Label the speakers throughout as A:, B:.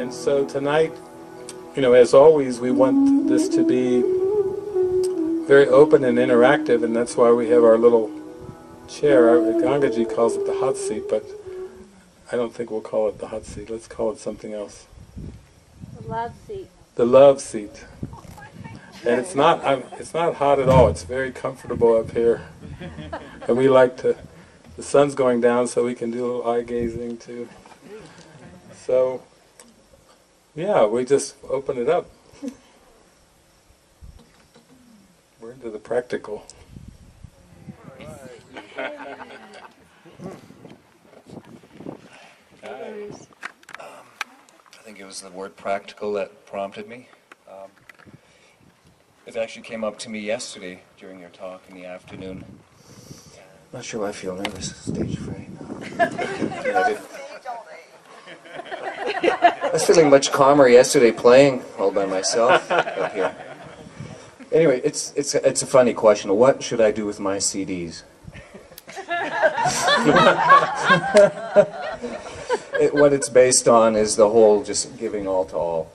A: And so tonight, you know, as always, we want this to be very open and interactive, and that's why we have our little chair. Our, Gangaji calls it the hot seat, but I don't think we'll call it the hot seat. Let's call it something else.
B: The love seat.
A: The love seat. And it's not I'm, it's not hot at all. It's very comfortable up here. And we like to the sun's going down so we can do a little eye gazing too. So yeah, we just open it up. We're into the practical.
C: I think it was the word practical that prompted me. Um, it actually came up to me yesterday during your talk in the afternoon. Not sure why I feel nervous. Stage fright. Yeah, I. I was feeling much calmer yesterday playing all by myself up here. Anyway, it's it's it's a funny question. What should I do with my CDs? it, what it's based on is the whole just giving all to all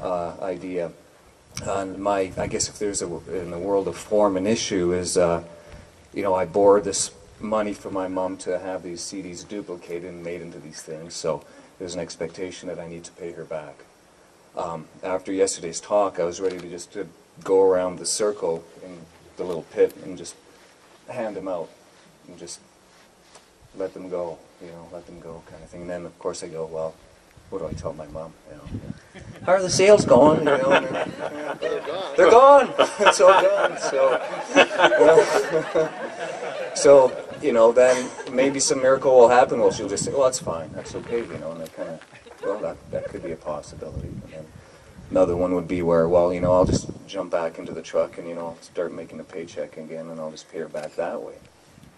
C: uh, idea. And my, I guess if there's a, in the world of form an issue is, uh, you know, I borrowed this money from my mom to have these CDs duplicated and made into these things. So there's an expectation that I need to pay her back. Um, after yesterday's talk, I was ready to just to go around the circle in the little pit and just hand them out and just let them go, you know, let them go kind of thing. And then, of course, I go, well, what do I tell my mom? You know, how are the sales going? You know, they're, gone. they're gone. it's all gone. So, well, so you know, then maybe some miracle will happen. Well, she'll just say, well, that's fine, that's okay, you know, and that kind of, well, that that could be a possibility. And then another one would be where, well, you know, I'll just jump back into the truck and you know start making a paycheck again, and I'll just pay her back that way.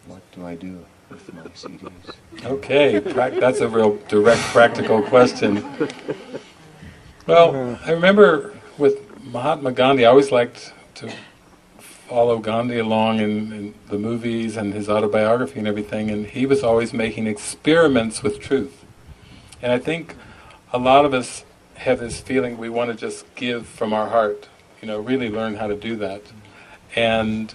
C: What do I do with my CDs?
A: Okay, that's a real direct practical question. Well, I remember with Mahatma Gandhi, I always liked to follow Gandhi along in, in the movies and his autobiography and everything, and he was always making experiments with truth. And I think a lot of us have this feeling we want to just give from our heart, you know, really learn how to do that. And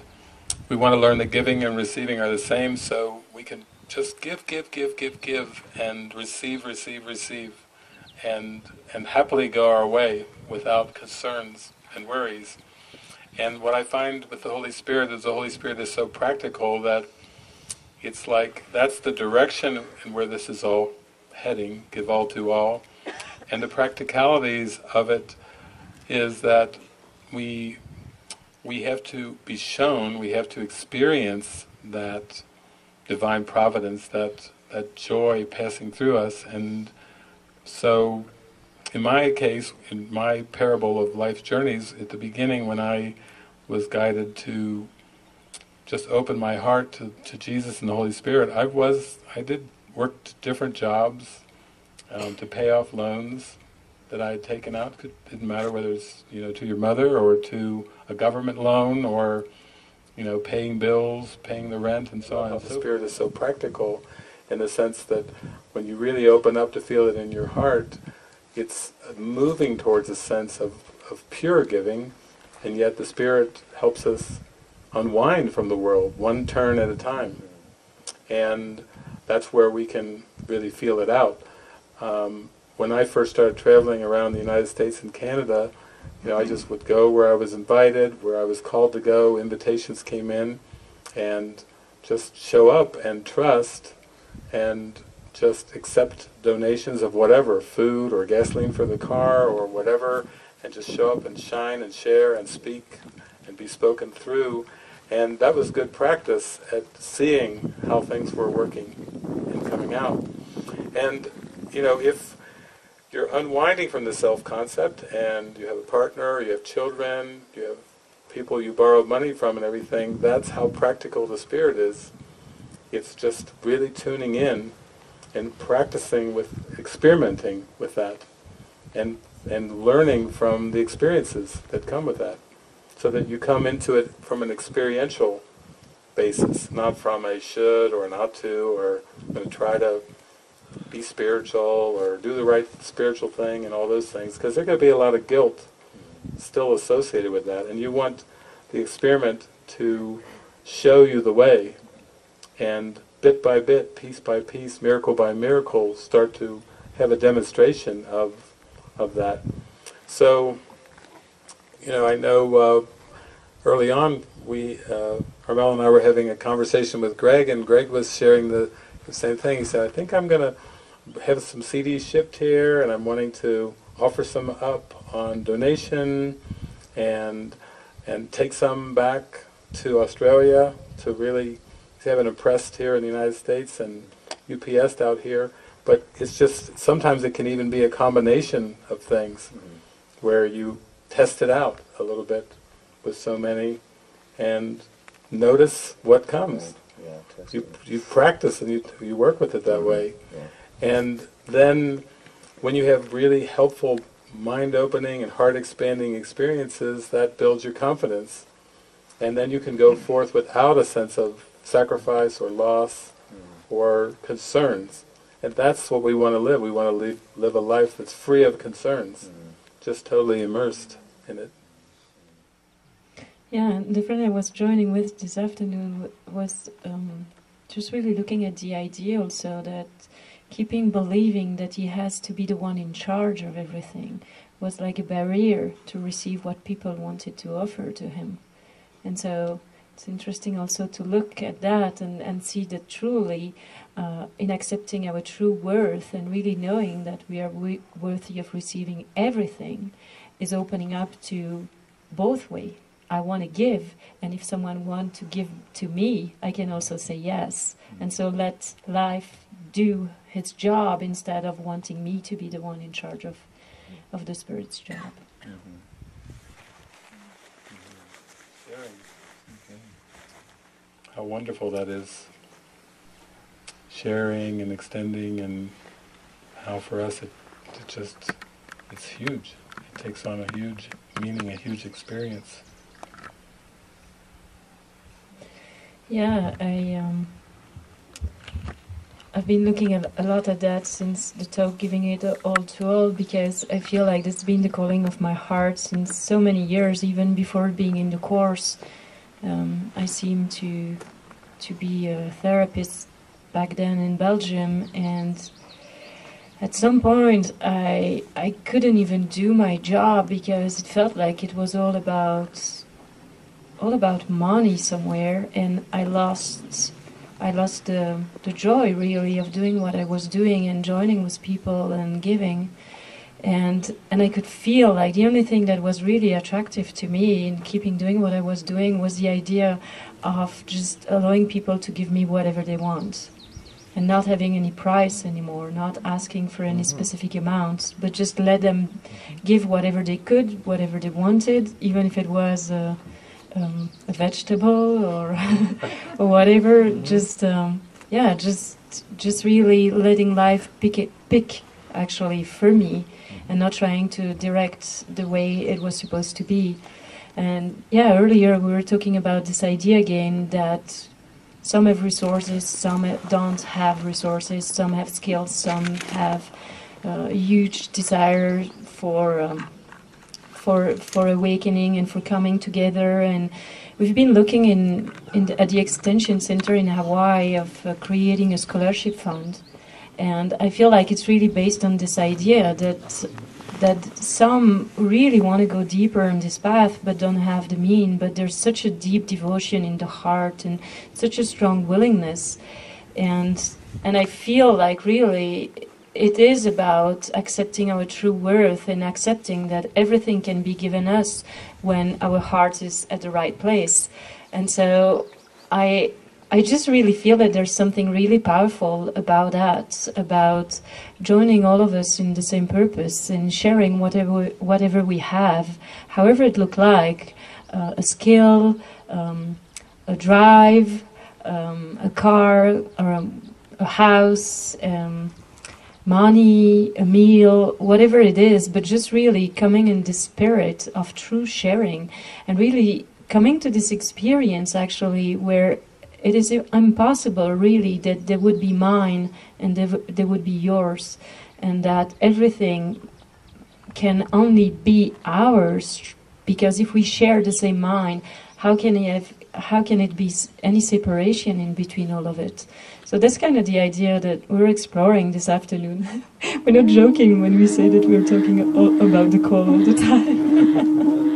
A: we want to learn that giving and receiving are the same, so we can just give, give, give, give, give, and receive, receive, receive, and and happily go our way without concerns and worries. And what I find with the Holy Spirit is the Holy Spirit is so practical that it's like that's the direction and where this is all heading, give all to all. And the practicalities of it is that we we have to be shown, we have to experience that divine providence, that that joy passing through us. And so in my case, in my parable of life journeys, at the beginning when I was guided to just open my heart to, to Jesus and the Holy Spirit, I was, I did worked different jobs um, to pay off loans that I had taken out. It didn't matter whether it's you know to your mother or to a government loan or you know paying bills, paying the rent, and so on. The Spirit is so practical in the sense that when you really open up to feel it in your heart, it's moving towards a sense of, of pure giving, and yet the Spirit helps us unwind from the world, one turn at a time. And that's where we can really feel it out. Um, when I first started traveling around the United States and Canada, you know, I just would go where I was invited, where I was called to go, invitations came in, and just show up and trust and just accept donations of whatever, food or gasoline for the car or whatever, and just show up and shine and share and speak and be spoken through. And that was good practice at seeing how things were working and coming out. And, you know, if you're unwinding from the self-concept and you have a partner, you have children, you have people you borrowed money from and everything, that's how practical the spirit is. It's just really tuning in and practicing with, experimenting with that and and learning from the experiences that come with that, so that you come into it from an experiential basis, not from a should or an ought to or I'm going to try to be spiritual or do the right spiritual thing and all those things, because going to be a lot of guilt still associated with that, and you want the experiment to show you the way, and bit by bit, piece by piece, miracle by miracle, start to have a demonstration of of that. So, you know, I know uh, early on we, uh, Armelle and I were having a conversation with Greg, and Greg was sharing the, the same thing. He said, "I think I'm going to have some CDs shipped here, and I'm wanting to offer some up on donation, and and take some back to Australia to really have it impressed here in the United States and UPS out here." But it's just sometimes it can even be a combination of things mm-hmm. where you test it out a little bit with so many and notice what comes.
C: Yeah,
A: You, you practice and you, you work with it that mm-hmm. way.
C: Yeah.
A: And then when you have really helpful mind opening and heart expanding experiences, that builds your confidence. And then you can go forth without a sense of sacrifice or loss or concerns. And that's what we want to live. We want to live, live a life that's free of concerns, just totally immersed in it.
D: Yeah, and the friend I was joining with this afternoon was um, just really looking at the idea also that keeping believing that he has to be the one in charge of everything was like a barrier to receive what people wanted to offer to him. And so it's interesting also to look at that and, and see that truly, uh, in accepting our true worth and really knowing that we are worthy of receiving everything, is opening up to both way. I want to give, and if someone wants to give to me, I can also say yes. And so let life do its job instead of wanting me to be the one in charge of, of the spirit's job.
A: How wonderful that is. Sharing and extending and how for us it, it just, it's huge. It takes on a huge meaning, a huge experience.
D: Yeah, I um, I've been looking at, a lot at that since the talk, giving it all to all, because I feel like that's been the calling of my heart since so many years, even before being in the course. Um, I seem to to be a therapist back then in Belgium, and at some point I I couldn't even do my job because it felt like it was all about all about money somewhere and I lost I lost the the joy really of doing what I was doing and joining with people and giving. And and I could feel like the only thing that was really attractive to me in keeping doing what I was doing was the idea of just allowing people to give me whatever they want and not having any price anymore, not asking for any specific amount, but just let them give whatever they could, whatever they wanted, even if it was uh, um, a vegetable or or whatever. Just um, yeah, just just really letting life pick it pick actually for me, and not trying to direct the way it was supposed to be. And yeah, earlier we were talking about this idea again that some have resources, some don't have resources, some have skills, some have uh, huge desire for um, for for awakening and for coming together. And we've been looking in, in the, at the extension center in Hawaii of uh, creating a scholarship fund, and I feel like it's really based on this idea that that some really want to go deeper on this path but don't have the mean. But there's such a deep devotion in the heart and such a strong willingness. And and i feel like really it is about accepting our true worth and accepting that everything can be given us when our heart is at the right place. And so i I just really feel that there's something really powerful about that, about joining all of us in the same purpose and sharing whatever whatever we have, however it look like, uh, a skill, um, a drive, um, a car, or a, a house, um, money, a meal, whatever it is, but just really coming in the spirit of true sharing and really coming to this experience actually where it is impossible really that there would be mine and there, there would be yours and that everything can only be ours because if we share the same mind how can it have how can it be any separation in between all of it? So that's kind of the idea that we're exploring this afternoon. We're not joking when we say that we're talking about the call all the time